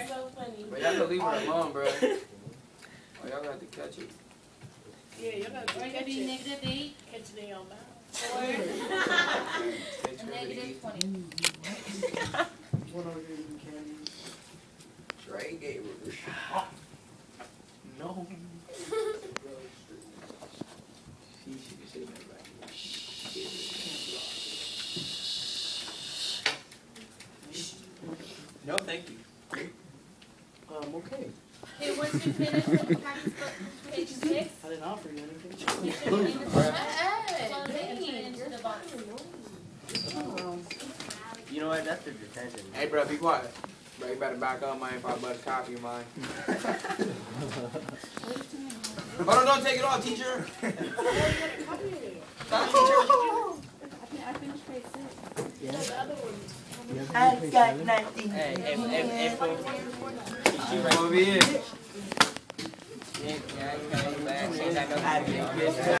It's so funny. But y'all gotta leave her alone, bro. Oh, y'all got to catch it. Yeah, y'all gotta Or it catch could be it. negative eight Catch it in your mouth. or Catch a it, negative twenty. One over here in Canyon. Trey Gators. No. She, she can sit in there back. No, thank you. Um, okay. Okay, once you finish with practice book page six, I didn't offer you anything. you should be in the box. So they can turn it into the box. You know what? That's the detention. Hey, bro, be quiet. Bro, you better back up, man, if I butt a copy of mine. oh, no, don't take it off, teacher. Stop, teacher. I got nothing. Hey, if, if, if, Over here.